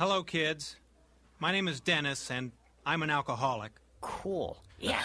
Hello, kids. My name is Dennis, and I'm an alcoholic. Cool. Yeah.